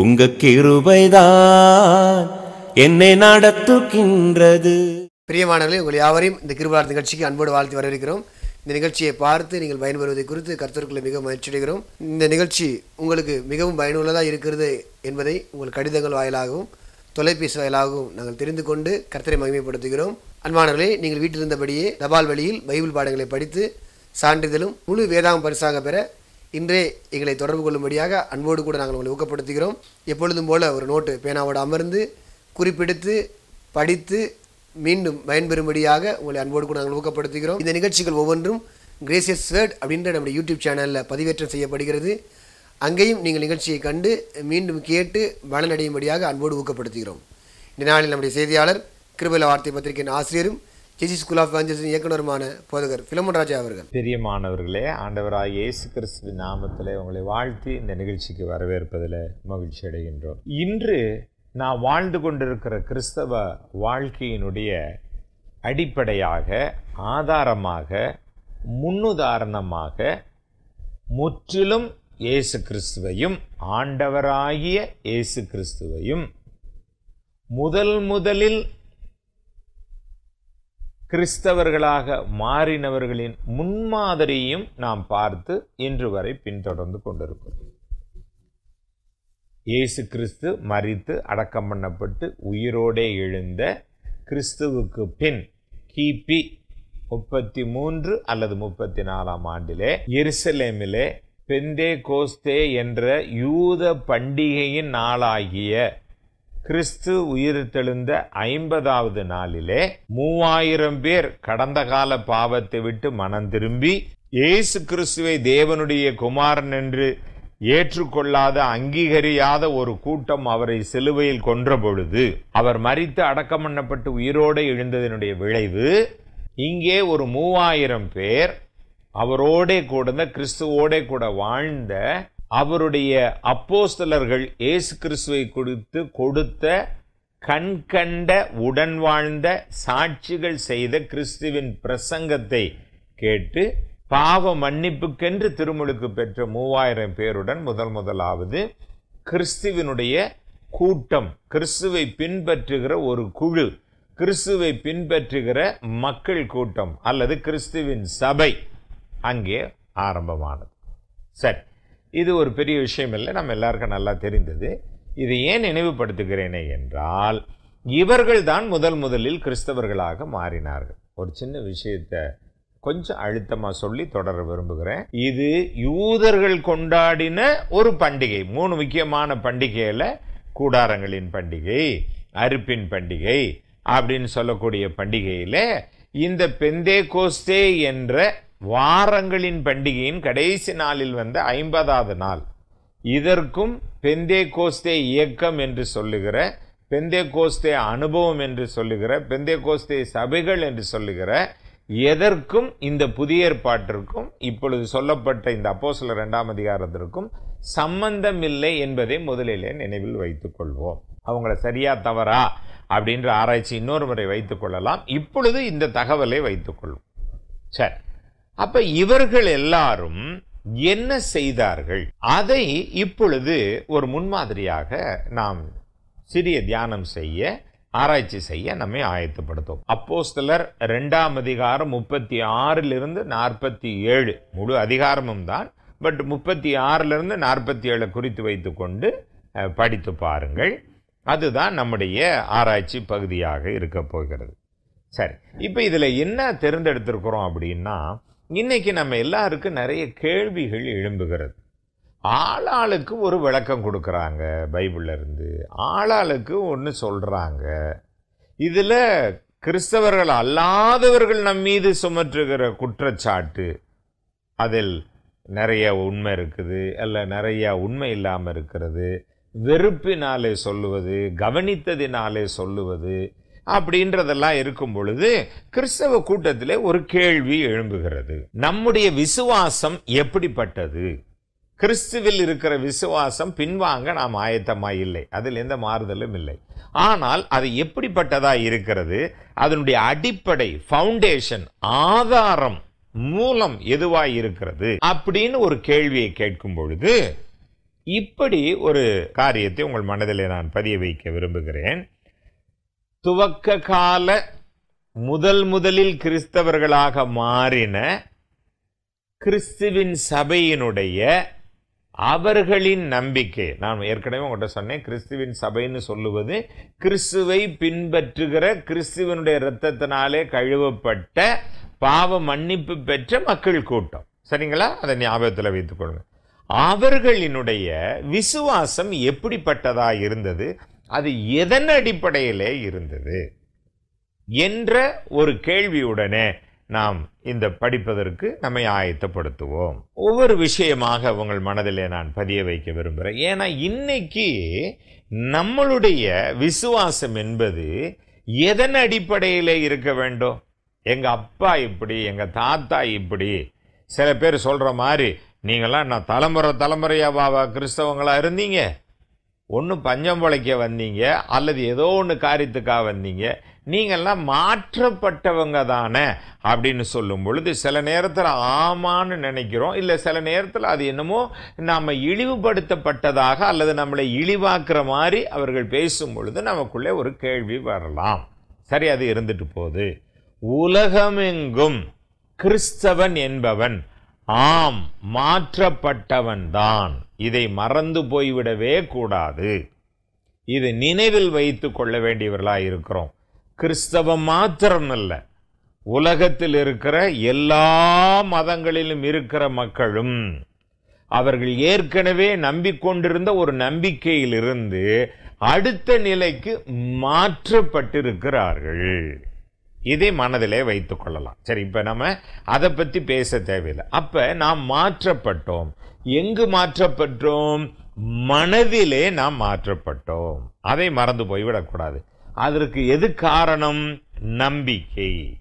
உங்க கிருபைதான் என்னை நடத்துகின்றது. பிரியமானவர்களே உங்கள் யாவரையும் இந்த கிருபார் நிகழ்ச்சிக்கு அன்போடு வாழ்த்து வரவேற்கிறோம். இந்த நிகழ்ச்சியை பார்த்து நீங்கள் பயன்பெறுவதை குறித்து கருத்தருக்குள்ள மிகவும் மகிழ்ச்சியடைகிறோம் இந்த நிகழ்ச்சி உங்களுக்கு மிகவும் பயனுள்ளதாக இருக்கிறது என்பதை உங்கள் கடிதங்கள் வாயிலாகவும் தொலைபேசி வாயிலாகவும் நாங்கள் தெரிந்து கொண்டு கர்த்தரை மகிமைப்படுத்துகிறோம். அன்பானவர்களே நீங்கள் வீட்டிலிருந்தபடியே தபால் வழியில் பைபிள் பாடங்களை படித்து சான்றிதழும் முழு வேதாகம் பரிசாக பெற இன்றே எங்களை தொடர்பு கொள்ளும்படியாக அன்போடு கூட நாங்கள் உங்களை ஊக்கப்படுத்துகிறோம். எப்பொழுதும் போல ஒரு நோட்டு பேனாவோடு அமர்ந்து குறிப்பெடுத்து படித்து மீண்டும் பயன்பெறும்படியாக உங்களை அன்போடு கூட நாங்கள் ஊக்கப்படுத்துகிறோம். இந்த நிகழ்ச்சிகள் ஒவ்வொன்றும் கிரேசியஸ் வேர்ட் அப்படின்ற நம்முடைய யூடியூப் சேனலில் பதிவேற்றம் செய்யப்படுகிறது. அங்கேயும் நீங்கள் நிகழ்ச்சியை கண்டு மீண்டும் கேட்டு பலனடையும்படியாக அன்போடு ஊக்கப்படுத்துகிறோம். இந்த நாளில் நம்முடைய செய்தியாளர் கிருபல வார்த்தை பத்திரிகையின் ஆசிரியரும் டிசி ஸ்கூல் ஆஃப் ஏஞ்சல்ஸின் இயக்குனருமான போதகர் பிலமன் ராஜா அவர்கள். பெரிய மாணவர்களே ஆண்டவராக இயேசு கிறிஸ்து நாமத்தில் உங்களை வாழ்த்தி இந்த நிகழ்ச்சிக்கு வரவேற்பதில் மகிழ்ச்சி அடைகின்றோம். இன்று நான் வாழ்ந்து கொண்டிருக்கிற கிறிஸ்தவ வாழ்க்கையினுடைய அடிப்படையாக ஆதாரமாக முன்னுதாரணமாக முற்றிலும் இயேசு கிறிஸ்துவையும் ஆண்டவராகிய இயேசு கிறிஸ்துவையும் முதல் முதலில் கிறிஸ்தவர்களாக மாறினவர்களின் முன்மாதிரியும் நாம் பார்த்து இன்று வரை பின்தொடர்ந்து கொண்டிருக்கிறோம். இயேசு கிறிஸ்து மரித்து அடக்கம் பண்ணப்பட்டு உயிரோடே எழுந்த கிறிஸ்துவுக்கு பின் கிபி முப்பத்தி மூன்று அல்லது முப்பத்தி நாலாம் ஆண்டிலே எருசலேமிலே பெந்தே கோஸ்தே என்ற யூத பண்டிகையின் நாளாகிய கிறிஸ்து உயிர்த்தெழுந்த ஐம்பதாவது நாளிலே மூவாயிரம் பேர் கடந்த கால பாவத்தை விட்டு மனம் திரும்பி இயேசு கிறிஸ்துவை தேவனுடைய குமாரன் என்று ஏற்றுக்கொள்ளாத அங்கீகரியாத ஒரு கூட்டம் அவரை சிலுவையில் கொன்ற பொழுது அவர் மறித்து அடக்கம் பண்ணப்பட்டு உயிரோடு எழுந்ததனுடைய விளைவு இங்கே ஒரு மூவாயிரம் பேர் அவரோடே கூட கிறிஸ்துவோடே கூட வாழ்ந்த அவருடைய அப்போஸ்தலர்கள் இயேசு கிறிஸ்துவை கொடுத்து கொடுத்த கண்கண்ட உடன் வாழ்ந்த சாட்சிகள் செய்த கிறிஸ்துவின் பிரசங்கத்தை கேட்டு பாவ மன்னிப்புக்கென்று திருமுழுக்கு பெற்ற மூவாயிரம் பேருடன் முதல் முதலாவது கிறிஸ்துவினுடைய கூட்டம் கிறிஸ்துவை பின்பற்றுகிற ஒரு குழு கிறிஸ்துவை பின்பற்றுகிற மக்கள் கூட்டம் அல்லது கிறிஸ்துவின் சபை அங்கே ஆரம்பமானது. சரி. இது ஒரு பெரிய விஷயம் இல்லை நம்ம எல்லாருக்கும் நல்லா தெரிந்தது. இது ஏன் நினைவுபடுத்துகிறேனே என்றால் இவர்கள் தான் முதல் முதலில் கிறிஸ்தவர்களாக மாறினார்கள். ஒரு சின்ன விஷயத்தை கொஞ்சம் அழுத்தமாக சொல்லி தொடர விரும்புகிறேன். இது யூதர்கள் கொண்டாடின ஒரு பண்டிகை மூணு முக்கியமான பண்டிகையில் கூடாரங்களின் பண்டிகை அறுப்பின் பண்டிகை அப்படின்னு சொல்லக்கூடிய பண்டிகையில் இந்த பெந்தே கோஸ்தே என்ற வாரங்களின் பண்டிகையின் கடைசி நாளில் வந்த ஐம்பதாவது நாள். இதற்கும் பெந்தே கோஸ்தே இயக்கம் என்று சொல்லுகிற பெந்தே கோஸ்தே அனுபவம் என்று சொல்லுகிற பெந்தே கோஸ்தே சபைகள் என்று சொல்லுகிற எதற்கும் இந்த புதிய ஏற்பாட்டிற்கும் இப்பொழுது சொல்லப்பட்ட இந்த அப்போ சில ரெண்டாம் அதிகாரத்திற்கும் சம்பந்தம் இல்லை என்பதை முதலிலே நினைவில் வைத்துக் கொள்வோம். அவங்கள சரியா தவறா அப்படின்ற ஆராய்ச்சி இன்னொரு முறை வைத்துக் கொள்ளலாம். இப்பொழுது இந்த தகவலை வைத்துக் கொள்வோம். சரி. அப்ப இவர்கள் எல்லாரும் என்ன செய்தார்கள்? அதை இப்பொழுது ஒரு முன்மாதிரியாக நாம் சிறிய தியானம் செய்ய ஆராய்ச்சி செய்ய நம்மை ஆயத்தப்படுத்தும். சிலர் ரெண்டாம் அதிகாரம் முப்பத்தி ஆறிலிருந்து நாற்பத்தி ஏழு. முழு அதிகாரமும் தான் பட் முப்பத்தி ஆறிலிருந்து நாற்பத்தி ஏழு குறித்து வைத்துக்கொண்டு படித்து பாருங்கள். அதுதான் நம்முடைய ஆராய்ச்சி பகுதியாக இருக்க போகிறது. சரி இப்போ இதில் என்ன தேர்ந்தெடுத்திருக்கிறோம் அப்படின்னா இன்னைக்கு நம்ம எல்லாருக்கும் நிறைய கேள்விகள் எழும்புகிறது. ஆளாளுக்கு ஒரு விளக்கம் கொடுக்குறாங்க பைபிளிலிருந்து ஆளாளுக்கு ஒன்று சொல்கிறாங்க இதில் கிறிஸ்தவர்கள் அல்லாதவர்கள் நம் மீது சுமற்றுகிற குற்றச்சாட்டு அதில் நிறைய உண்மை இருக்குது அல்ல நிறையா உண்மை இல்லாமல் இருக்கிறது. வெறுப்பினாலே சொல்லுவது கவனித்ததினாலே சொல்லுவது அப்படின்றதெல்லாம் இருக்கும் பொழுது கிறிஸ்தவ கூட்டத்திலே ஒரு கேள்வி எழும்புகிறது. நம்முடைய விசுவாசம் எப்படிப்பட்டது? கிறிஸ்துவில் இருக்கிற விசுவாசம் பின்வாங்க நாம் ஆயத்தமாக இல்லை. அதில் எந்த மாறுதலும் இல்லை. ஆனால் அது எப்படிப்பட்டதாக இருக்கிறது? அதனுடைய அடிப்படை ஃபவுண்டேஷன் ஆதாரம் மூலம் எதுவாக இருக்கிறது? அப்படின்னு ஒரு கேள்வியை கேட்கும் பொழுது இப்படி ஒரு காரியத்தை உங்கள் மனதிலே நான் பதிய வைக்க விரும்புகிறேன். துவக்க கால முதல் முதலில் கிறிஸ்தவர்களாக மாறின கிறிஸ்துவின் சபையினுடைய அவர்களின் நம்பிக்கை. நான் ஏற்கனவே உங்கள்கிட்ட சொன்னேன் கிறிஸ்துவின் சபைன்னு சொல்லுவது கிறிஸ்துவை பின்பற்றுகிற கிறிஸ்துவனுடைய இரத்தத்தினாலே கழுவப்பட்ட பாவ மன்னிப்பு பெற்ற மக்கள் கூட்டம். சரிங்களா? அதை ஞாபகத்தில் வைத்துக்கொள்ளுங்க. அவர்களினுடைய விசுவாசம் எப்படிப்பட்டதாக இருந்தது? அது எதன் அடிப்படையிலே இருந்தது என்ற ஒரு கேள்வியுடனே நாம் இந்த படிப்பதற்கு நம்மை ஆயத்தப்படுத்துவோம். ஒவ்வொரு விஷயமாக உங்கள் மனதிலே நான் பதிய வைக்க விரும்புகிறேன். ஏன்னா இன்னைக்கு நம்மளுடைய விசுவாசம் என்பது எதன் அடிப்படையிலே இருக்க வேண்டும்? எங்கள் அப்பா இப்படி எங்கள் தாத்தா இப்படி. சில பேர் சொல்கிற மாதிரி நீங்களாம் நான் தலைமுறை தலைமுறையாவா கிறிஸ்தவங்களாக இருந்தீங்க? ஒன்று பஞ்சம் பிழைக்க வந்தீங்க அல்லது ஏதோ ஒன்று காரியத்துக்காக வந்தீங்க நீங்கள்லாம் மாற்றப்பட்டவங்க தானே அப்படின்னு சொல்லும் பொழுது சில நேரத்தில் ஆமான்னு நினைக்கிறோம். இல்லை சில நேரத்தில் அது என்னமோ நாம் இழிவுபடுத்தப்பட்டதாக அல்லது நம்மளை இழிவாக்குற மாதிரி அவர்கள் பேசும் பொழுது நமக்குள்ளே ஒரு கேள்வி வரலாம். சரி அது இருந்துட்டு போகுது. உலகமெங்கும் கிறிஸ்தவன் என்பவன் ஆம் மாற்றப்பட்டவன்தான் இதை மறந்து போய்விடவே கூடாது. இது நினைவில் வைத்து கொள்ள வேண்டியவர்களாக இருக்கிறோம். கிறிஸ்தவம் மாத்திரம் அல்ல. உலகத்தில் இருக்கிற எல்லா மதங்களிலும் இருக்கிற மக்களும் அவர்கள் ஏற்கனவே நம்பிக்கொண்டிருந்த ஒரு நம்பிக்கையிலிருந்து அடுத்த நிலைக்கு மாற்றப்பட்டிருக்கிறார்கள். இதை மனதிலே வைத்து கொள்ளலாம். சரி இப்போ நம்ம அதை பற்றி பேச தேவையில்லை. அப்போ நாம் மாற்றப்பட்டோம். எங்கு மாற்றப்பட்டோம்? மனதிலே நாம் மாற்றப்பட்டோம். அதை மறந்து போய்விடக்கூடாது. அதற்கு எது காரணம்? நம்பிக்கை.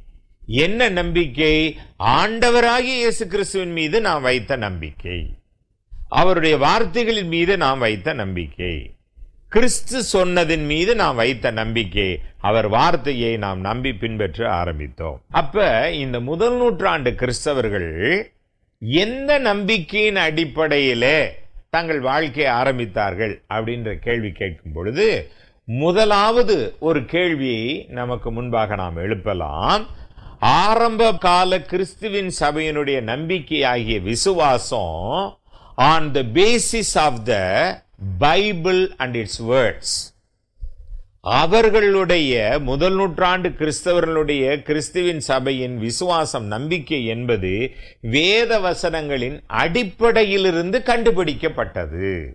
என்ன நம்பிக்கை? ஆண்டவராகிய இயேசு கிறிஸ்துவின் மீது நாம் வைத்த நம்பிக்கை. அவருடைய வார்த்தைகளின் மீது நாம் வைத்த நம்பிக்கை. கிறிஸ்து சொன்னதின் மீது நாம் வைத்த நம்பிக்கை. அவர் வார்த்தையை நாம் நம்பி பின்பற்ற ஆரம்பித்தோம். அப்ப இந்த முதல் நூற்றாண்டு கிறிஸ்தவர்கள் எந்த நம்பிக்கையின் அடிப்படையிலே தங்கள் வாழ்க்கையை ஆரம்பித்தார்கள் அப்படின்ற கேள்வி கேட்கும் பொழுது முதலாவது ஒரு கேள்வியை நமக்கு முன்பாக நாம் எழுப்பலாம். ஆரம்ப கால கிறிஸ்துவின் சபையினுடைய நம்பிக்கையாகிய விசுவாசம் on the basis of the Bible and its words. அவர்களுடைய முதல் நூற்றாண்டு கிறிஸ்தவர்களுடைய கிறிஸ்துவின் சபையின் விசுவாசம் நம்பிக்கை என்பது வேத வசனங்களின் அடிப்படையிலிருந்து கண்டுபிடிக்கப்பட்டது.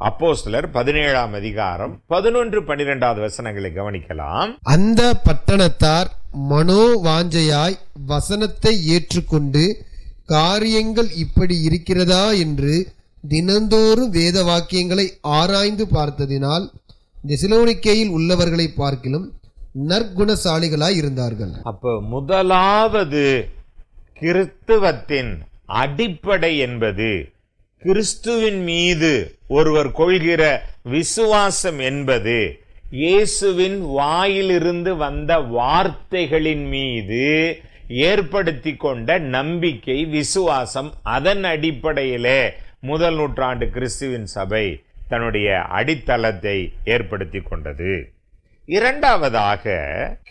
அப்போஸ்லர் பதினேழாம் அதிகாரம் பதினொன்று பன்னிரெண்டாவது வசனங்களை கவனிக்கலாம். அந்த பட்டணத்தார் மனோவாஞ்சையாய் வசனத்தை ஏற்றுக்கொண்டு காரியங்கள் இப்படி இருக்கிறதா என்று தினந்தோறும் வேத வாக்கியங்களை ஆராய்ந்து பார்த்ததினால் தெசிலோனிக்கையில் உள்ளவர்களை பார்க்கிலும் நற்குணசாலிகளாய் இருந்தார்கள். அப்ப முதலாவது கிறிஸ்துவத்தின் அடிப்படை என்பது கிறிஸ்துவின் மீது ஒருவர் கொள்கிற விசுவாசம் என்பது இயேசுவின் வாயிலிருந்து வந்த வார்த்தைகளின் மீது ஏற்படுத்தி கொண்ட நம்பிக்கை விசுவாசம் அதன் அடிப்படையிலே முதல் நூற்றாண்டு கிறிஸ்துவின் சபை தன்னுடைய அடித்தளத்தை ஏற்படுத்தி கொண்டது. இரண்டாவதாக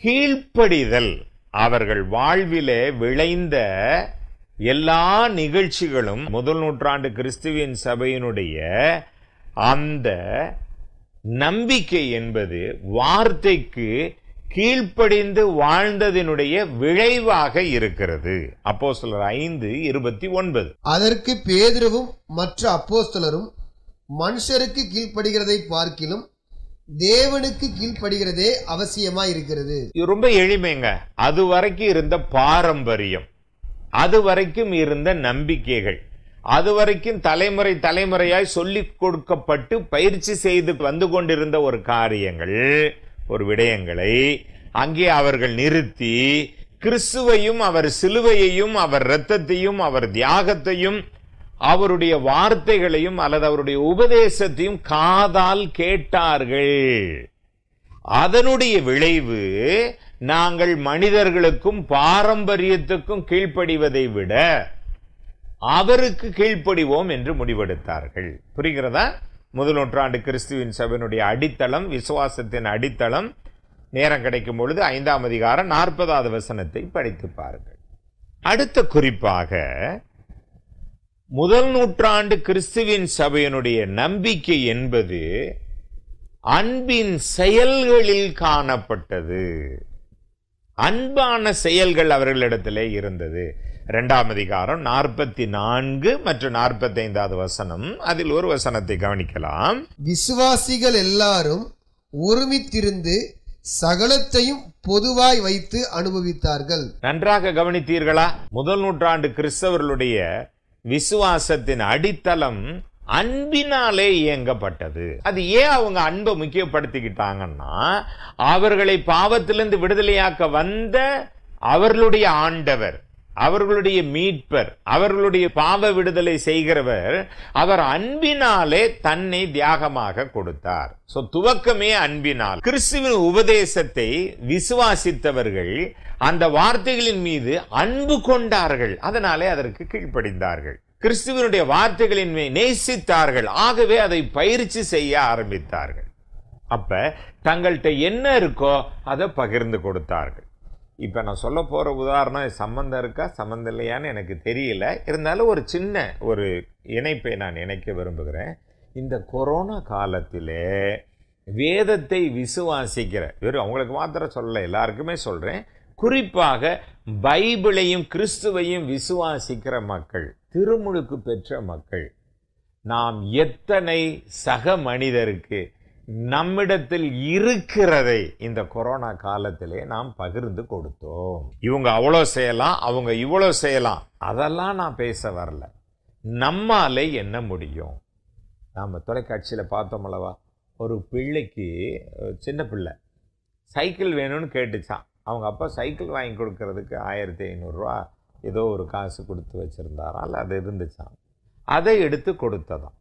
கீழ்ப்படிதல். அவர்கள் வாழ்விலே விளைந்த எல்லா நிகழ்ச்சிகளும் முதல் நூற்றாண்டு கிறிஸ்துவின் சபையினுடைய அந்த நம்பிக்கை என்பது வார்த்தைக்கு கீழ்ப்படிந்து வாழ்ந்ததினுடைய விளைவாக இருக்கிறது. அப்போ சிலர் ஐந்து இருபத்தி ஒன்பது. அதற்கு பேதுருவும் மற்ற அப்போஸ்தலரும் மனுஷருக்கு கீழ்ப்படுகிறதை பார்க்கிலும் தேவனுக்கு கீழ்ப்படுகிறதே அவசியமாய் இருக்கிறது ரொம்ப எளிமைங்க. அது வரைக்கும் இருந்த பாரம்பரியம். அது வரைக்கும் இருந்த நம்பிக்கைகள். அது வரைக்கும் தலைமுறை தலைமுறையாய் சொல்லிக் கொடுக்கப்பட்டு பயிற்சி செய்து வந்து கொண்டிருந்த ஒரு காரியங்கள். ஒரு விடயங்களை அங்கே அவர்கள் நிறுத்தி கிறிஸ்துவையும் அவர் சிலுவையையும் அவர் இரத்தத்தையும் அவர் தியாகத்தையும் அவருடைய வார்த்தைகளையும் அல்லது அவருடைய உபதேசத்தையும் காதால் கேட்டார்கள். அதனுடைய விளைவு நாங்கள் மனிதர்களுக்கும் பாரம்பரியத்துக்கும் கீழ்ப்படிவதை விட அவருக்கு கீழ்ப்படிவோம் என்று முடிவெடுத்தார்கள். புரிகிறதா? முதல் நூற்றாண்டு கிறிஸ்துவின் சபையினுடைய அடித்தளம் விசுவாசத்தின் அடித்தளம் நேரம் கிடைக்கும் பொழுது ஐந்தாம் அதிகாரம் நாற்பதாவது வசனத்தை படித்து பாருங்கள். அடுத்த குறிப்பாக முதல் நூற்றாண்டு கிறிஸ்துவின் சபையினுடைய நம்பிக்கை என்பது அன்பின் செயல்களில் காணப்பட்டது. அன்பான செயல்கள் அவர்களிடத்திலே இருந்தது. இரண்டாம் அதிகாரம் நாற்பத்தி நான்கு மற்றும் நாற்பத்தி ஐந்தாவது வசனம். அதில் ஒரு வசனத்தை கவனிக்கலாம். விசுவாசிகள் எல்லாரும் ஒருமித்திருந்து சகலத்தையும் பொதுவாய் வைத்து அனுபவித்தார்கள். நன்றாக கவனித்தீர்களா? முதல் நூற்றாண்டு கிறிஸ்தவர்களுடைய விசுவாசத்தின் அடித்தளம் அன்பினாலே இயங்கப்பட்டது. அது ஏன் அவங்க அன்பை முக்கியப்படுத்திக்கிட்டாங்கன்னா அவர்களை பாவத்திலிருந்து விடுதலையாக்க வந்த அவர்களுடைய ஆண்டவர். அவர்களுடைய மீட்பர் அவர்களுடைய பாவ விடுதலை செய்கிறவர் அவர் அன்பினாலே தன்னை தியாகமாக கொடுத்தார். சோ துவக்கமே அன்பினால். கிறிஸ்துவின் உபதேசத்தை விசுவாசித்தவர்கள் அந்த வார்த்தைகளின் மீது அன்பு கொண்டார்கள். அதனாலே அதற்கு கீழ்ப்படிந்தார்கள். கிறிஸ்துவனுடைய வார்த்தைகளின் நேசித்தார்கள். ஆகவே அதை பயிற்சி செய்ய ஆரம்பித்தார்கள். அப்ப தங்கள்கிட்ட என்ன இருக்கோ அதை பகிர்ந்து கொடுத்தார்கள். இப்போ நான் சொல்ல போகிற உதாரணம் சம்மந்தம் இருக்கா சம்மந்தம் இல்லையான்னு எனக்கு தெரியல. இருந்தாலும் ஒரு சின்ன ஒரு இணைப்பை நான் இணைக்க விரும்புகிறேன். இந்த கொரோனா காலத்திலே வேதத்தை விசுவாசிக்கிற வெறும் அவங்களுக்கு மாத்திரம் சொல்ல எல்லாருக்குமே சொல்கிறேன் குறிப்பாக பைபிளையும் கிறிஸ்துவையும் விசுவாசிக்கிற மக்கள் திருமுழுக்கு பெற்ற மக்கள் நாம் எத்தனை சக மனிதருக்கு நம்மிடத்தில் இருக்கிறதை இந்த கொரோனா காலத்திலே நாம் பகிர்ந்து கொடுத்தோம். இவங்க அவ்வளோ செய்யலாம் அவங்க இவ்வளோ செய்யலாம். அதெல்லாம் நான் பேச வரல. நம்மாலே என்ன முடியும்? நாம் தொலைக்காட்சியில் பார்த்தோம் அல்லவா? ஒரு பிள்ளைக்கு சின்ன பிள்ளை. சைக்கிள் வேணும்னு கேட்டுச்சான் அவங்க அப்பா சைக்கிள் வாங்கி கொடுக்கறதுக்கு ஆயிரத்தி ஐநூறுரூவா ஏதோ ஒரு காசு கொடுத்து வச்சுருந்தாராம் இல்லை அது இருந்துச்சான் அதை எடுத்து கொடுத்ததான்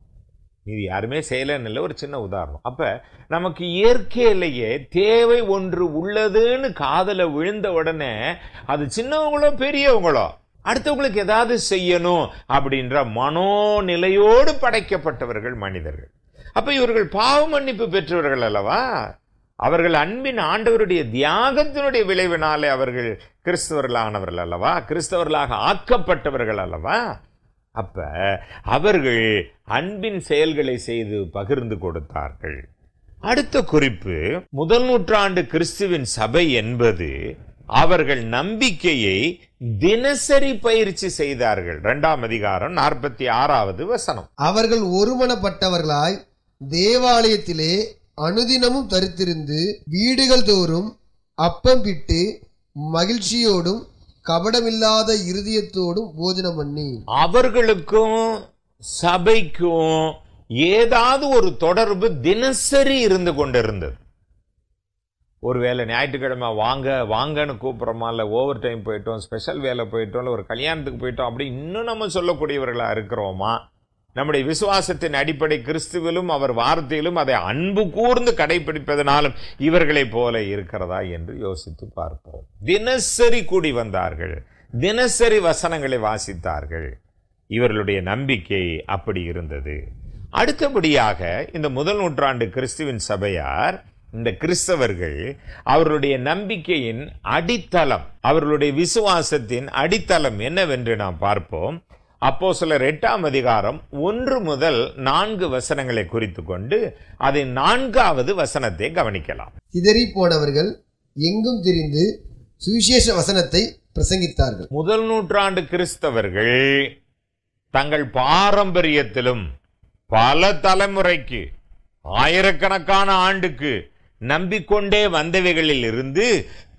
இது யாருமே செய்யலைன்னு இல்லை ஒரு சின்ன உதாரணம். அப்போ நமக்கு இயற்கையிலேயே தேவை ஒன்று உள்ளதுன்னு காதலை விழுந்த உடனே அது சின்னவங்களோ பெரியவங்களோ அடுத்தவங்களுக்கு ஏதாவது செய்யணும் அப்படின்ற மனோநிலையோடு படைக்கப்பட்டவர்கள் மனிதர்கள். அப்போ இவர்கள் பாவ மன்னிப்பு பெற்றவர்கள் அல்லவா? அவர்கள் அன்பின் ஆண்டவருடைய தியாகத்தினுடைய விளைவினாலே அவர்கள் கிறிஸ்தவர்களானவர்கள் அல்லவா? கிறிஸ்தவர்களாக ஆக்கப்பட்டவர்கள் அல்லவா? அப்ப அவர்கள் அன்பின் செயல்களை செய்து பகிர்ந்து கொடுத்தார்கள். அடுத்த குறிப்பு முதல் நூற்றாண்டு கிறிஸ்துவின் சபை என்பது அவர்கள் நம்பிக்கையை தினசரி பயிற்சி செய்தார்கள். இரண்டாம் அதிகாரம் நாற்பத்தி ஆறாவது வசனம். அவர்கள் ஒருமனப்பட்டவர்களாய் தேவாலயத்திலே அனுதினமும் தரித்திருந்து வீடுகள் தோறும் அப்பம் பிட்டு மகிழ்ச்சியோடும் கபடமில்லாத இருதயத்தோடும் போஜனம் பண்ணி. அவர்களுக்கும் சபைக்கும் ஏதாவது ஒரு தொடர்பு தினசரி இருந்து கொண்டிருந்தது. ஒருவேளை ஞாயிற்றுக்கிழமை வாங்க வாங்கன்னு கூப்பிட்றோமா இல்லை ஓவர் டைம் போயிட்டோம் ஸ்பெஷல் வேலை போயிட்டோம் இல்லை ஒரு கல்யாணத்துக்கு போயிட்டோம் அப்படி இன்னும் நம்ம சொல்லக்கூடியவர்களாக இருக்கிறோமா? நம்முடைய விசுவாசத்தின் அடிப்படை கிறிஸ்துவிலும் அவர் வார்த்தையிலும் அதை அன்பு கூர்ந்து கடைபிடிப்பதனாலும் இவர்களைப் போல இருக்கிறதா என்று யோசித்து பார்ப்போம். தினசரி கூடி வந்தார்கள். தினசரி வசனங்களை வாசித்தார்கள். இவர்களுடைய நம்பிக்கை அப்படி இருந்தது. அடுத்தபடியாக இந்த முதல் நூற்றாண்டு கிறிஸ்துவின் சபையார் இந்த கிறிஸ்தவர்கள் அவர்களுடைய நம்பிக்கையின் அடித்தளம் அவர்களுடைய விசுவாசத்தின் அடித்தளம் என்னவென்று நாம் பார்ப்போம். அப்போ சிலர் எட்டாம் அதிகாரம் ஒன்று முதல் நான்கு வசனங்களை குறித்து கொண்டு அதை நான்காவது வசனத்தை கவனிக்கலாம். சிதறி போனவர்கள் எங்கும் திரிந்து சுவிசேஷ வசனத்தை பிரசங்கித்தார்கள். முதல் நூற்றாண்டு கிறிஸ்தவர்கள் தங்கள் பாரம்பரியத்திலும் பல தலைமுறைக்கு ஆயிரக்கணக்கான ஆண்டுக்கு நம்பிக்கொண்டே வந்தவைகளில் இருந்து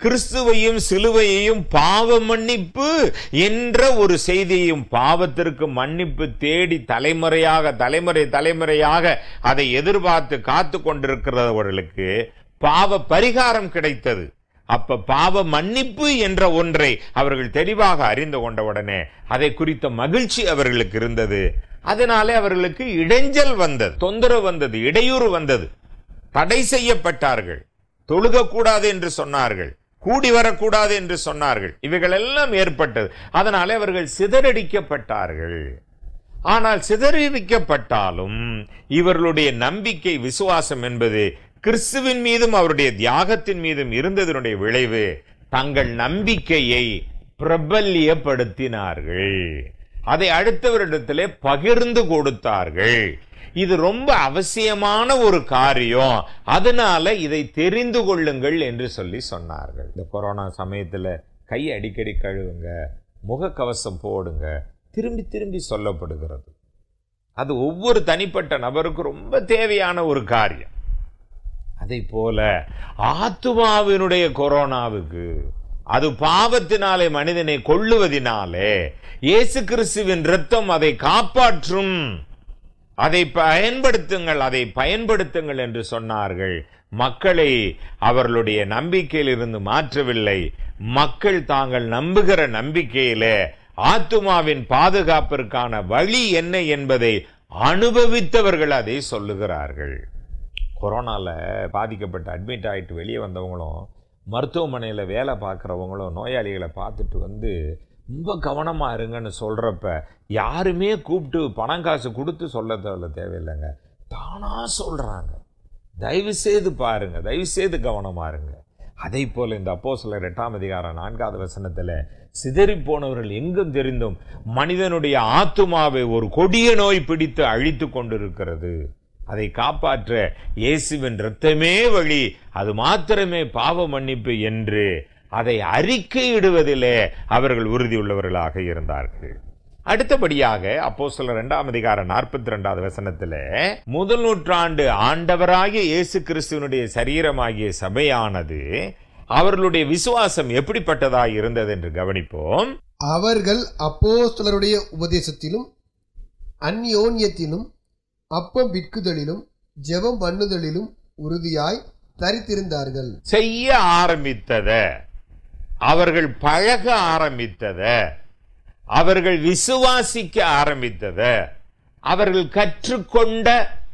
கிறிஸ்துவையும் சிலுவையையும் பாவ மன்னிப்பு என்ற ஒரு செய்தியையும் பாவத்திற்கு மன்னிப்பு தேடி தலைமுறையாக தலைமுறை தலைமுறையாக அதை எதிர்பார்த்து காத்து கொண்டிருக்கிறவர்களுக்கு பாவ பரிகாரம் கிடைத்தது. அப்ப பாவ மன்னிப்பு என்ற ஒன்றை அவர்கள் தெளிவாக அறிந்து கொண்டவுடனே அதை குறித்த மகிழ்ச்சி அவர்களுக்கு இருந்தது. அதனாலே அவர்களுக்கு இடைஞ்சல் வந்தது தொந்தரவு வந்தது இடையூறு வந்தது. தடை செய்யப்பட்டார்கள். தொழுகக்கூடாது என்று சொன்னார்கள். கூடி வரக்கூடாது என்று சொன்னார்கள். இவைகள் எல்லாம் ஏற்பட்டது. அதனால் அவர்கள் சிதறடிக்கப்பட்டார்கள். ஆனால் சிதறடிக்கப்பட்டாலும் இவர்களுடைய நம்பிக்கை விசுவாசம் என்பது கிறிஸ்துவின் மீதும் அவருடைய தியாகத்தின் மீதும் இருந்ததனுடைய விளைவு. தங்கள் நம்பிக்கையை பிரபல்யப்படுத்தினார்கள். அதை அடுத்தவரிடத்திலே பகிர்ந்து கொடுத்தார்கள். இது ரொம்ப அவசியமான ஒரு காரியம். அதனால இதை தெரிந்து கொள்ளுங்கள் என்று சொல்லி சொன்னார்கள். இந்த கொரோனா சமயத்தில் கை அடிக்கடி கழுவுங்க முகக்கவசம் போடுங்க திரும்பி திரும்பி சொல்லப்படுகிறது. அது ஒவ்வொரு தனிப்பட்ட நபருக்கும் ரொம்ப தேவையான ஒரு காரியம். அதை போல ஆத்துமாவினுடைய கொரோனாவுக்கு அது பாவத்தினாலே மனிதனை கொள்ளுவதினாலே இயேசு கிறிஸ்துவின் இரத்தம் அதை காப்பாற்றும் அதை பயன்படுத்துங்கள் அதை பயன்படுத்துங்கள் என்று சொன்னார்கள். மக்களை அவர்களுடைய நம்பிக்கையிலிருந்து மாற்றவில்லை. மக்கள் தாங்கள் நம்புகிற நம்பிக்கையில ஆத்துமாவின் பாதுகாப்பிற்கான வழி என்ன என்பதை அனுபவித்தவர்கள் அதை சொல்லுகிறார்கள். கொரோனால பாதிக்கப்பட்டு அட்மிட் ஆகிட்டு வெளியே வந்தவங்களும் மருத்துவமனையில் வேலை பார்க்குறவங்களும் நோயாளிகளை பார்த்துட்டு வந்து ரொம்ப கவனமாக இருங்கன்னு சொல்கிறப்ப யாருமே கூப்பிட்டு பணம் காசு கொடுத்து சொல்ல தேவையில்ல தேவையில்லைங்க. தானாக சொல்கிறாங்க தயவு செய்து பாருங்க. தயவு செய்து கவனமாக இருங்க. அதே போல் இந்த அப்போ சில எட்டாம் அதிகாரம் நான்காவது வசனத்தில் சிதறி போனவர்கள் எங்கும் தெரிந்தும் மனிதனுடைய ஆத்துமாவை ஒரு கொடிய நோய் பிடித்து அழித்து கொண்டிருக்கிறது. அதை காப்பாற்ற இயேசுவின் இரத்தமே வழி. அது மாத்திரமே பாவ மன்னிப்பு என்று அதை அறிக்கையிடுவதிலே அவர்கள் உறுதியுள்ளவர்களாக இருந்தார்கள். அடுத்தபடியாக அப்போ சில இரண்டாம் அதிகாரம் நாற்பத்தி ரெண்டாவது வசனத்துல முதல் நூற்றாண்டு ஆண்டவராகிய இயேசு கிறிஸ்துவனுடைய சரீரமாகிய சபையானது அவர்களுடைய விசுவாசம் எப்படிப்பட்டதாய் இருந்தது என்று கவனிப்போம். அவர்கள் அப்போஸ்தலருடைய உபதேசத்திலும் அந்யோன்யத்திலும் அப்பம் விற்குதலிலும் ஜெபம் பண்ணுதலிலும் உறுதியாய் தரித்திருந்தார்கள். செய்ய ஆரம்பித்தத. அவர்கள் பழக ஆரம்பித்தத. அவர்கள் விசுவாசிக்க ஆரம்பித்தத. அவர்கள் கற்றுக்கொண்ட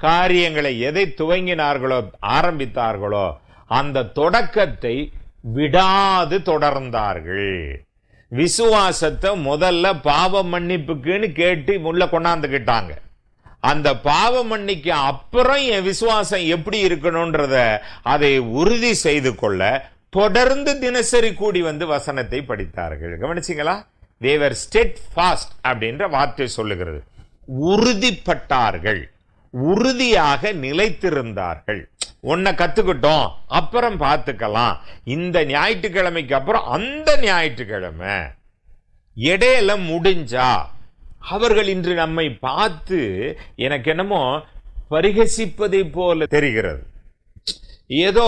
காரியங்களை எதை துவங்கினார்களோ ஆரம்பித்தார்களோ அந்த தொடக்கத்தை விடாது தொடர்ந்தார்கள். விசுவாசத்தை முதல்ல பாவ மன்னிப்புக்குன்னு கேட்டு உள்ள கொண்டாந்துக்கிட்டாங்க. அந்த பாவ மன்னிக்கு அப்புறம் என் விசுவாசம் எப்படி இருக்கணும்ன்றத அதை உறுதி செய்து கொள்ள தொடர்ந்து தினசரி கூடி வந்து வசனத்தை படித்தார்கள். கவனிச்சிங்களா? தேவர் ஸ்டெட் ஃபாஸ்ட் அப்படின்ற வார்த்தை சொல்லுகிறது. உறுதிப்பட்டார்கள். உறுதியாக நிலைத்திருந்தார்கள். உன்னை கத்துக்கிட்டோம் அப்புறம் பார்த்துக்கலாம். இந்த ஞாயிற்றுக்கிழமைக்கு அப்புறம் அந்த ஞாயிற்றுக்கிழமை. இடையில முடிஞ்சா அவர்கள் இன்று நம்மை பார்த்து எனக்கு என்னமோ பரிகசிப்பதை போல தெரிகிறது. ஏதோ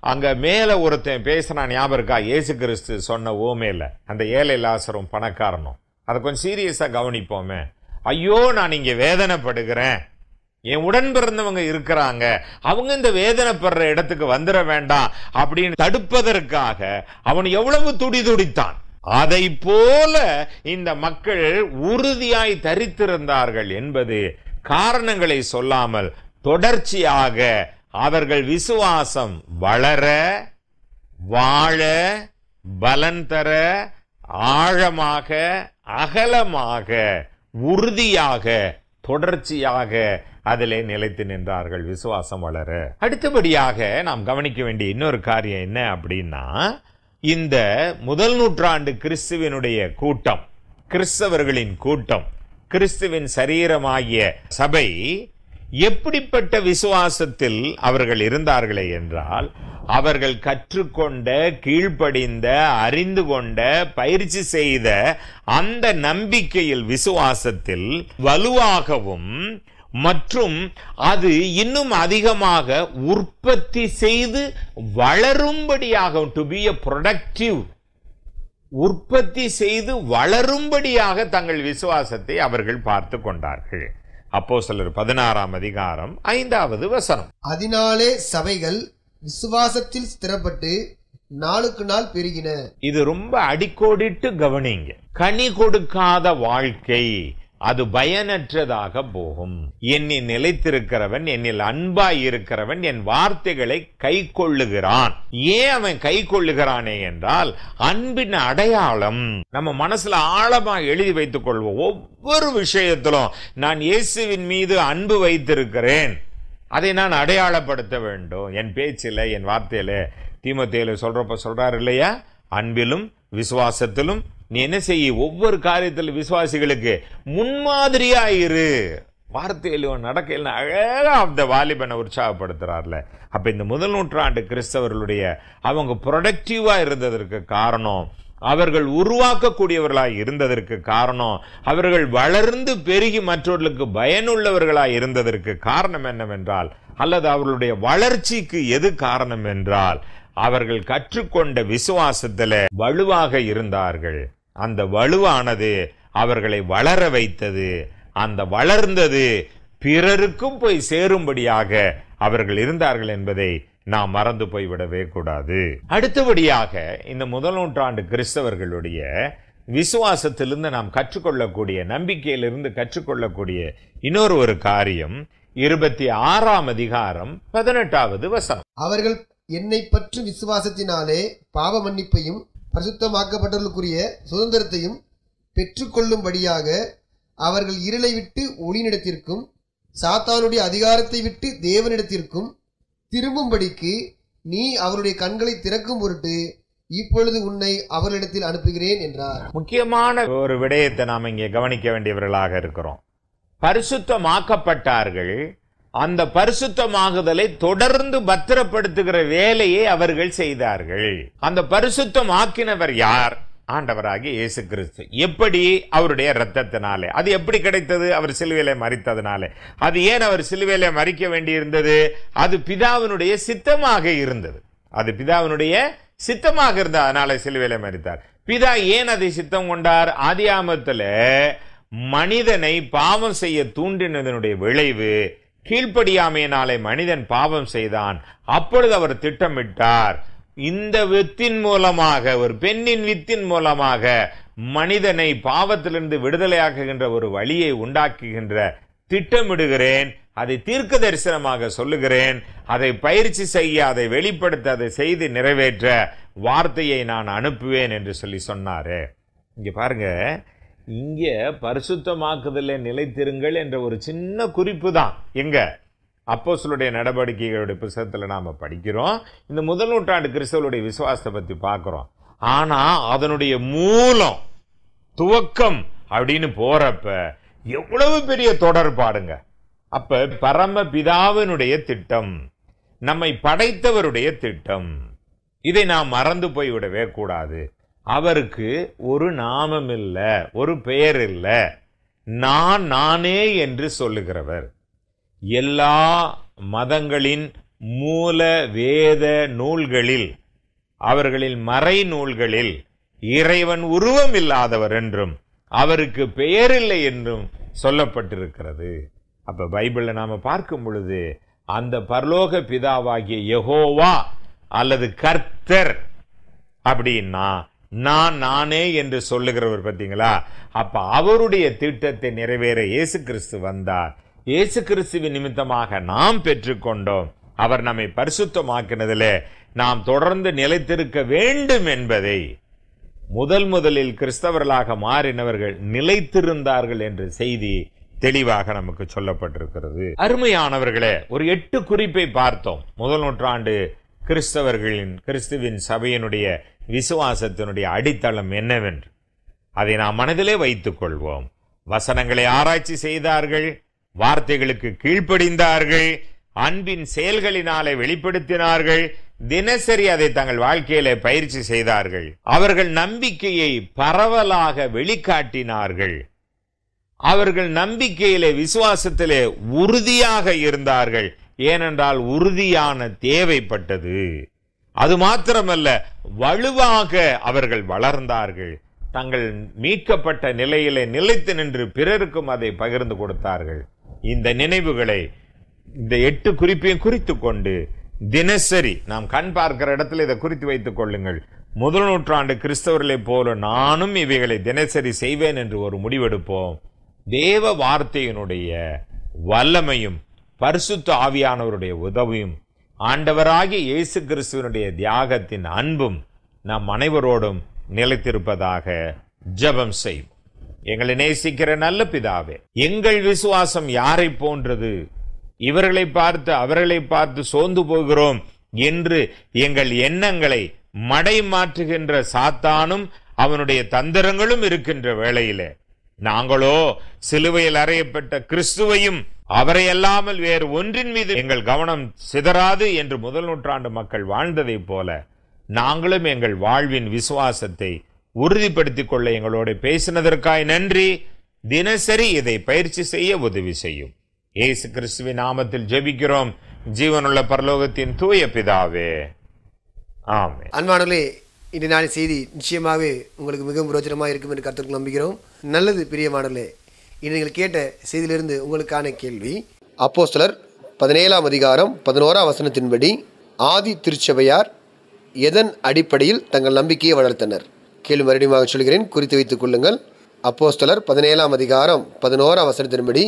அங்க மேல ஒருத்தன் பேசுனா ஞாபகம் இருக்கா? ஏசு கிறிஸ்து சொன்ன ஓமேல அந்த ஏழை லாசரும் பணக்காரனும். அதை கொஞ்சம் சீரியஸா கவனிப்போமே. ஐயோ நான் இங்க வேதனைப்படுகிறேன். என் உடன் பிறந்தவங்க இருக்கிறாங்க. அவங்க இந்த வேதனைப்படுற இடத்துக்கு வந்துட வேண்டாம் அப்படின்னு தடுப்பதற்காக அவன் எவ்வளவு துடி துடித்தான். அதை போல இந்த மக்கள் உறுதியாய் தரித்திருந்தார்கள் என்பது காரணங்களை சொல்லாமல் தொடர்ச்சியாக அவர்கள் விசுவாசம் வளர வாழ பலன் தர ஆழமாக அகலமாக உறுதியாக தொடர்ச்சியாக அதிலே நிலைத்து நின்றார்கள். விசுவாசம் வளர. அடுத்தபடியாக நாம் கவனிக்க வேண்டிய இன்னொரு காரியம் என்ன அப்படின்னா இந்த முதல் நூற்றாண்டு கிறிஸ்துவனுடைய கூட்டம் கிறிஸ்தவர்களின் கூட்டம் கிறிஸ்துவின் சரீரமாகிய சபை எப்படிப்பட்ட விசுவாசத்தில் அவர்கள் இருந்தார்களே என்றால் அவர்கள் கற்றுக்கொண்ட கீழ்ப்படிந்த அறிந்து கொண்ட பயிற்சி செய்த அந்த நம்பிக்கையில் விசுவாசத்தில் வலுவாகவும் மற்றும் அது இன்னும் அதிகமாக உற்பத்தி செய்து வளரும்படியாக டு பி எ ப்ரொடக்டிவ் உற்பத்தி செய்து வளரும்படியாக தங்கள் விசுவாசத்தை அவர்கள் பார்த்து கொண்டார்கள். அப்போ சிலர் பதினாறாம் அதிகாரம் ஐந்தாவது வசனம். அதனாலே சபைகள் விசுவாசத்தில் ஸ்திரப்பட்டு நாளுக்கு நாள் பெருகின. இது ரொம்ப அடிக்கோடிட்டு கவனிங்க. கனி கொடுக்காத வாழ்க்கை. அது பயனற்றதாக போகும். என்னை நிலைத்திருக்கிறவன் என்னில் அன்பாய் இருக்கிறவன் என் வார்த்தைகளை கை கொள்ளுகிறான் ஏன் அவன் கை கொள்ளுகிறானே என்றால் அன்பின் அடையாளம் நம்ம மனசுல ஆழமா எழுதி வைத்துக் கொள்வோம். ஒவ்வொரு விஷயத்திலும் நான் இயேசுவின் மீது அன்பு வைத்திருக்கிறேன். அதை நான் அடையாளப்படுத்த வேண்டும். என் பேச்சில் என் வார்த்தையில தீமத்தையில சொல்றப்ப சொல்றாரு இல்லையா? அன்பிலும் விசுவாசத்திலும் நீ என்ன செய்ய? ஒவ்வொரு காரியத்திலும் விசுவாசிகளுக்கு முன்மாதிரியா இரு வார்த்தையிலும் நடக்கையில் அழகா அந்த வாலிபனை உற்சாகப்படுத்துறார்ல. அப்போ இந்த முதல் நூற்றாண்டு கிறிஸ்தவர்களுடைய அவங்க ப்ரொடக்டிவாக இருந்ததற்கு காரணம் அவர்கள் உருவாக்கக்கூடியவர்களாக இருந்ததற்கு காரணம் அவர்கள் வளர்ந்து பெருகி மற்றவர்களுக்கு பயனுள்ளவர்களாக இருந்ததற்கு காரணம் என்னவென்றால் அல்லது அவர்களுடைய வளர்ச்சிக்கு எது காரணம் என்றால் அவர்கள் கற்றுக்கொண்ட விசுவாசத்தில் வலுவாக இருந்தார்கள். அந்த வலுவானது அவர்களை வளர வைத்தது. அந்த வளர்ந்தது பிறருக்கும் போய் சேரும்படியாக அவர்கள் இருந்தார்கள் என்பதை நாம் மறந்து போய்விடவே கூடாது. அடுத்தபடியாக இந்த முதல் நூற்றாண்டு கிறிஸ்தவர்களுடைய விசுவாசத்திலிருந்து நாம் கற்றுக்கொள்ளக்கூடிய நம்பிக்கையிலிருந்து கற்றுக்கொள்ளக்கூடிய இன்னொரு ஒரு காரியம் இருபத்தி ஆறாம் அதிகாரம் பதினெட்டாவது வசனம். அவர்கள் என்னை பற்றி விசுவாசத்தினாலே பாவ மன்னிப்பையும் பரிசுத்தமாக்கப்பட்டவர்களுக்குரிய சுதந்திரத்தையும் பெற்றுக்கொள்ளும்படியாக அவர்கள் இருளை விட்டு ஒளினிடத்திற்கும் சாத்தானுடைய அதிகாரத்தை விட்டு தேவனிடத்திற்கும் திரும்பும்படிக்கு நீ அவருடைய கண்களை திறக்கும் பொருட்டு இப்பொழுது உன்னை அவர்களிடத்தில் அனுப்புகிறேன் என்றார். முக்கியமான ஒரு விடயத்தை நாம் இங்கே கவனிக்க வேண்டியவர்களாக இருக்கிறோம். பரிசுத்தமாக்கப்பட்டார்கள் அந்த பரிசுத்தமாகுதலை தொடர்ந்து பத்திரப்படுத்துகிற வேலையை அவர்கள் செய்தார்கள். அந்த பரிசுத்தம் ஆக்கினவர் யார்? ஆண்டவராகிய இயேசு கிறிஸ்து. எப்படி? அவருடைய இரத்தத்தினாலே. அது எப்படி கிடைத்தது? அவர் சிலுவையில மறித்ததுனாலே அது ஏன் அவர் சிலுவையில மறிக்க வேண்டியிருந்தது? அது பிதாவினுடைய சித்தமாக இருந்தது. அது பிதாவினுடைய சித்தமாக இருந்தது. அதனால சிலுவையில மறித்தார் பிதா ஏன் அதை சித்தம் கொண்டார்? ஆதியாமத்துல மனிதனை பாவம் செய்ய தூண்டினதனுடைய விளைவு கீழ்ப்படியாமையினாலே மனிதன் பாவம் செய்தான். அப்பொழுது அவர் திட்டமிட்டார். இந்த வித்தின் மூலமாக ஒரு பெண்ணின் வித்தின் மூலமாக மனிதனை பாவத்திலிருந்து விடுதலையாக்குகின்ற ஒரு வழியை உண்டாக்குகின்ற திட்டமிடுகிறேன். அதை தீர்க்க தரிசனமாக சொல்லுகிறேன். அதை பயிற்சி செய்ய அதை வெளிப்படுத்த அதை செய்து நிறைவேற்ற வார்த்தையை நான் அனுப்புவேன் என்று சொல்லி சொன்னாரு. இங்க பாருங்க இங்கே பரிசுத்தமாக்குதலை நிலைத்திருங்கள் என்ற ஒரு சின்ன குறிப்பு தான் எங்க? சொல்லுடைய நடவடிக்கைகளுடைய புத்தகத்தில் நாம் படிக்கிறோம். இந்த முதல் நூற்றாண்டு கிறிஸ்தவருடைய விசுவாசத்தை பற்றி பார்க்குறோம். ஆனால் அதனுடைய மூலம் துவக்கம் அப்படின்னு போகிறப்ப எவ்வளவு பெரிய தொடர்பாடுங்க. அப்போ பரம பிதாவினுடைய திட்டம் நம்மை படைத்தவருடைய திட்டம் இதை நாம் மறந்து போய்விடவே கூடாது. அவருக்கு ஒரு நாமம் இல்லை ஒரு பெயர் இல்லை. நான் நானே என்று சொல்லுகிறவர். எல்லா மதங்களின் மூல வேத நூல்களில் அவர்களின் மறை நூல்களில் இறைவன் உருவம் இல்லாதவர் என்றும் அவருக்கு பெயரில்லை என்றும் சொல்லப்பட்டிருக்கிறது. அப்ப பைபிளில் நாம பார்க்கும் பொழுது அந்த பரலோக பிதாவாகிய யகோவா அல்லது கர்த்தர் அப்படின்னா நான் நானே என்று சொல்லுகிறவர் பார்த்தீங்களா? அப்ப அவருடைய திட்டத்தை நிறைவேற இயேசு கிறிஸ்து வந்தார். இயேசு கிறிஸ்துவின் நிமித்தமாக நாம் பெற்றுக்கொண்டோம். அவர் நம்மை பரிசுத்தமாக்கினதில் நாம் தொடர்ந்து நிலைத்திருக்க வேண்டும் என்பதை முதல் முதலில் கிறிஸ்தவர்களாக மாறினவர்கள் நிலைத்திருந்தார்கள் என்ற செய்தி தெளிவாக நமக்கு சொல்லப்பட்டிருக்கிறது. அருமையானவர்களே ஒரு எட்டு குறிப்பை பார்த்தோம். முதல் நூற்றாண்டு கிறிஸ்தவர்களின் கிறிஸ்துவின் சபையினுடைய விசுவாசத்தினுடைய அடித்தளம் என்னவென்று அதை நாம் மனதிலே வைத்துக் கொள்வோம் வசனங்களை ஆராய்ச்சி செய்தார்கள் வார்த்தைகளுக்கு கீழ்ப்படிந்தார்கள் அன்பின் செயல்களினாலே வெளிப்படுத்தினார்கள் தினசரி அதை தங்கள் வாழ்க்கையில பயிற்சி செய்தார்கள். அவர்கள் நம்பிக்கையை பரவலாக வெளிக்காட்டினார்கள். அவர்கள் நம்பிக்கையிலே விசுவாசத்திலே உறுதியாக இருந்தார்கள். ஏனென்றால் உறுதியான தேவைப்பட்டது. அது மாத்திரமல்ல வலுவாக அவர்கள் வளர்ந்தார்கள். தங்கள் மீட்கப்பட்ட நிலையிலே நிலைத்து நின்று பிறருக்கும் அதை பகிர்ந்து கொடுத்தார்கள். இந்த நினைவுகளை இந்த எட்டு குறிப்பையும் குறித்து கொண்டு தினசரி நாம் கண் பார்க்கிற இடத்துல இதை குறித்து வைத்துக் கொள்ளுங்கள். முதல் நூற்றாண்டு கிறிஸ்தவர்களைப் போல நானும் இவைகளை தினசரி செய்வேன் என்று ஒரு முடிவெடுப்போம். தேவ வார்த்தையினுடைய வல்லமையும் பரிசுத்த ஆவியானவருடைய உதவியும் ஆண்டவராகிய இயேசு கிறிஸ்துவனுடைய தியாகத்தின் அன்பும் நம் அனைவரோடும் நிலைத்திருப்பதாக ஜெபம் செய்வோம். எங்களை நேசிக்கிற நல்ல பிதாவே எங்கள் விசுவாசம் யாரை போன்றது? இவர்களை பார்த்து அவர்களை பார்த்து சோர்ந்து போகிறோம் என்று எங்கள் எண்ணங்களை மடை மாற்றுகின்ற சாத்தானும் அவனுடைய தந்திரங்களும் இருக்கின்ற வேளையிலே நாங்களோ சிலுவையில் அறையப்பட்ட கிறிஸ்துவையும் அவரை அல்லாமல் வேறு ஒன்றின் மீது எங்கள் கவனம் சிதறாது என்று முதல் நூற்றாண்டு மக்கள் வாழ்ந்ததைப் போல நாங்களும் எங்கள் வாழ்வின் விசுவாசத்தை உறுதிப்படுத்திக் கொள்ள எங்களோட பேசினதற்காய் நன்றி. தினசரி இதை பயிற்சி செய்ய உதவி செய்யும். இயேசு கிறிஸ்துவின் நாமத்தில் ஜெபிக்கிறோம். ஜீவனுள்ள பரலோகத்தின் தூய பிதாவே. ஆமே அன்பானவர்களே இன்று நாளின் செய்தி நிச்சயமாகவே உங்களுக்கு மிகவும் பிரோஜனமாக இருக்கும் என்று கருத்துக்கள் நம்புகிறோம். நல்லது பிரியமானவர்களே இன்றைகள் நீங்கள் கேட்ட செய்தியிலிருந்து உங்களுக்கான கேள்வி. அப்போஸ்தலர் பதினேழாம் அதிகாரம் பதினோராம் வசனத்தின்படி ஆதி திருச்சபையார் எதன் அடிப்படையில் தங்கள் நம்பிக்கையை வளர்த்தனர்? கேள்வி மறுபடியும் சொல்கிறேன். குறித்து வைத்துக் கொள்ளுங்கள். அப்போஸ்தலர் பதினேழாம் அதிகாரம் பதினோராம் வசனத்தின்படி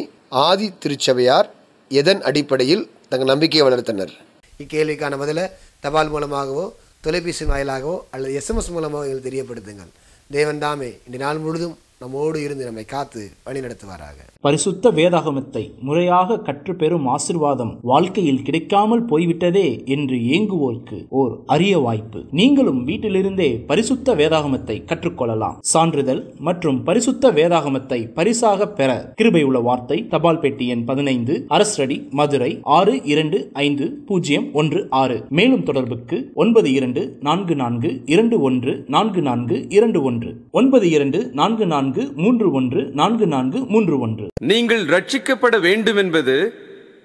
ஆதி திருச்சபையார் எதன் அடிப்படையில் தங்கள் நம்பிக்கையை வளர்த்தனர்? இக்கேள்விக்கான பதிலை தபால் மூலமாகவோ தொலைபேசி வாயிலாகவோ அல்லது எஸ்எம்எஸ் மூலமாகவோ எங்களுக்கு தெரியப்படுத்துங்கள். தேவன் தாமே இந்த நாள் முழுதும் நம்மோடு இருந்து நம்மை காத்து வழி நடத்துவாராக. பரிசுத்த வேதாகமத்தை முறையாக கற்றுப்பெறும் ஆசிர்வாதம் வாழ்க்கையில் கிடைக்காமல் போய்விட்டதே என்று ஏங்குவோருக்கு ஓர் அரிய வாய்ப்பு. நீங்களும் வீட்டிலிருந்தே பரிசுத்த வேதாகமத்தை கற்றுக்கொள்ளலாம். சான்றிதழ் மற்றும் பரிசுத்த வேதாகமத்தை பரிசாக பெற கிருபையுள்ள வார்த்தை தபால் பெட்டி எண் பதினைந்து அரசடி மதுரை ஆறு இரண்டு ஐந்து பூஜ்ஜியம் ஒன்று ஆறு. மேலும் தொடர்புக்கு ஒன்பது இரண்டு நான்கு நான்கு இரண்டு ஒன்று நான்கு நான்கு இரண்டு ஒன்று. ஒன்பது இரண்டு நான்கு நான்கு மூன்று ஒன்று நான்கு நான்கு மூன்று ஒன்று. நீங்கள் ரட்சிக்கப்பட வேண்டும் என்பது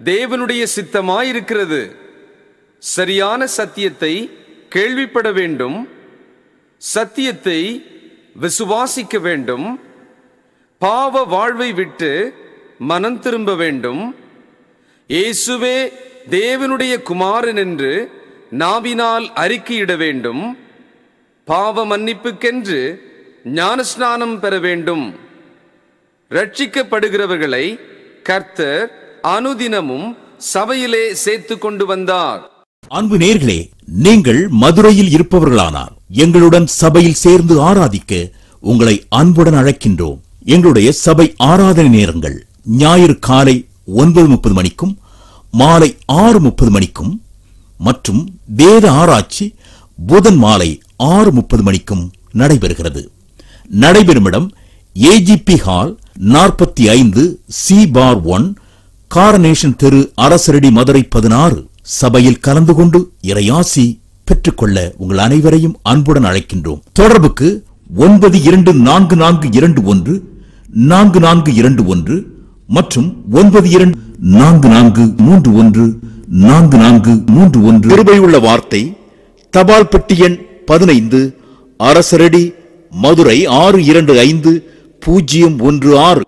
தேவனுடைய சித்தமாயிருக்கிறது. சரியான சத்தியத்தை கேள்விப்பட வேண்டும். சத்தியத்தை விசுவாசிக்க வேண்டும். பாவ வாழ்வை விட்டு மனம் திரும்ப வேண்டும். இயேசுவே தேவனுடைய குமாரன் என்று நாவினால் அறிக்கையிட வேண்டும். பாவ மன்னிப்புக்கென்று ஞானஸ்நானம் பெற வேண்டும். ரட்சிக்கப்படுகிறவர்களை கர்த்தர் அனுதினமும் சபையிலே சேர்த்து கொண்டு வந்தார். அன்பு நேர்களே நீங்கள் மதுரையில் இருப்பவர்களானால் எங்களுடன் சபையில் சேர்ந்து ஆராதிக்க உங்களை அன்புடன் அழைக்கின்றோம். எங்களுடைய சபை ஆராதனை நேரங்கள் ஞாயிறு காலை ஒன்பது முப்பது மணிக்கும் மாலை ஆறு முப்பது மணிக்கும் மற்றும் வேத ஆராய்ச்சி புதன் மாலை ஆறு முப்பது மணிக்கும் நடைபெறுகிறது. நடைபெறும் இடம் ஏஜிபி ஹால் நாற்பத்தி ஐந்து சி பார் ஒன் காரனேஷன் தெரு அரசரடி மதுரை பதினாறு சபையில் கலந்து கொண்டு இறையாசி பெற்றுக்கொள்ள உங்கள் அனைவரையும் அன்புடன் அழைக்கின்றோம். தொடர்புக்கு ஒன்பது இரண்டு நான்கு நான்கு இரண்டு ஒன்று நான்கு நான்கு இரண்டு ஒன்று மற்றும் ஒன்பது இரண்டு நான்கு நான்கு மூன்று ஒன்று நான்கு நான்கு மூன்று ஒன்று. கிருபையுள்ள வார்த்தை தபால் பெட்டி எண் பதினைந்து அரசரடி மதுரை ஆறு இரண்டு ஐந்து பூஜ்ஜியம் ஒன்று ஆறு.